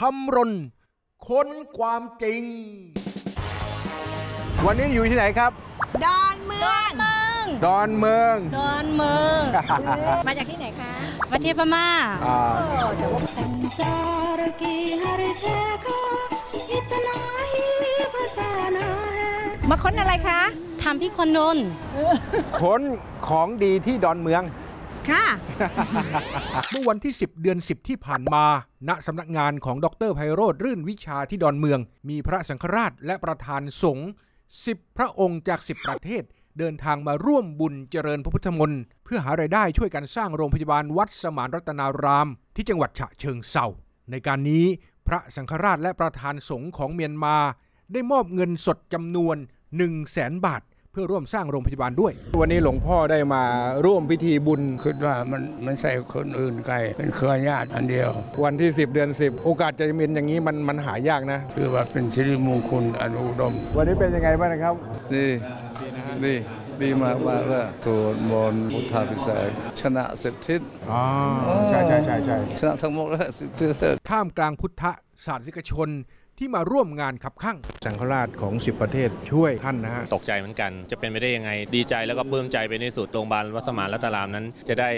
คำรนค้นความจริง วันนี้อยู่ที่ไหนครับ ดอนเมืองดอนเมืองดอนเมือง มาจากที่ไหนคะ ประเทศพม่าอ่ามาค้นอะไรคะทำพี่คนนนค้นของดีที่ดอนเมือง ค่ะ เมื่อวันที่ 10 เดือน 10 ที่ผ่านมา ณสำนักงานของดรไพโรธรื่นวิชาที่ดอนเมือง มีพระสังฆราชและประธานสงฆ์10 พระองค์จาก 10 ประเทศ เดินทางมาร่วมบุญเจริญพระพุทธมนต์เพื่อหารายได้ช่วยกันสร้างโรงพยาบาลวัดสมานรัตนาราม ที่จังหวัดฉะเชิงเซาในการนี้พระสังฆราชและประธานสงฆ์ของเมียนมา ได้มอบเงินสดจำนวน 1 0 0 0 0แสนบาท เพื่อร่วมสร้างโรงพยาบาลด้วย วันนี้หลวงพ่อได้มาร่วมพิธีบุญคิดว่ามันมันใช่คนอื่นไกลเป็นเครือญาติอันเดียว วันที่ 10 เดือน 10 โอกาสจะเป็นอย่างนี้มันมันหายากนะถือว่าเป็นสิริมงคลอันอุดม วันนี้เป็นยังไงบ้างนะครับดีดีดีมากมากเลยสวดมนต์พุทธาพิเศษกชนะสิบทิศอ๋อใช่ใช่ใช่ใช่ชนะทั้งหมดแล้วสิบทิศท่ามกลางพุทธศาสนิกชน ที่มาร่วมงานขับข้างสังฆราชของ 10 ประเทศช่วยท่านนะฮะตกใจเหมือนกัน จะเป็นไปได้ยังไง ดีใจแล้วก็ปลื้มใจไปในสุดโรงพยาบาลวัดสมานรัตนารามนั้น จะได้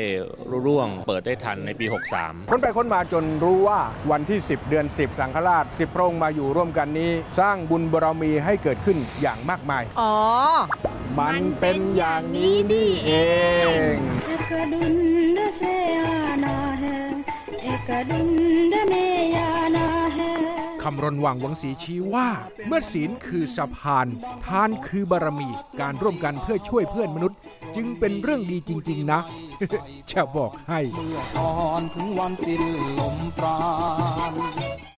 รุ่ร่วงเปิดได้ทันในปี 63ค้นไปค้นมาจนรู้ว่าวันที่ 10 เดือน 10 สังฆราช 10 พระองค์มาอยู่ร่วมกันนี้ สร้างบุญบารมีให้เกิดขึ้นอย่างมากมาย อ๋อ มันเป็นอย่างนี้นี่เอง คำรณวังหวังสีชี้ว่า เมื่อศีลคือสะพาน ทานคือบารมี การร่วมกันเพื่อช่วยเพื่อนมนุษย์ จึงเป็นเรื่องดีจริง ๆ นะ จะบอกให้ก่อนถึงวันสิ้นลมปราณ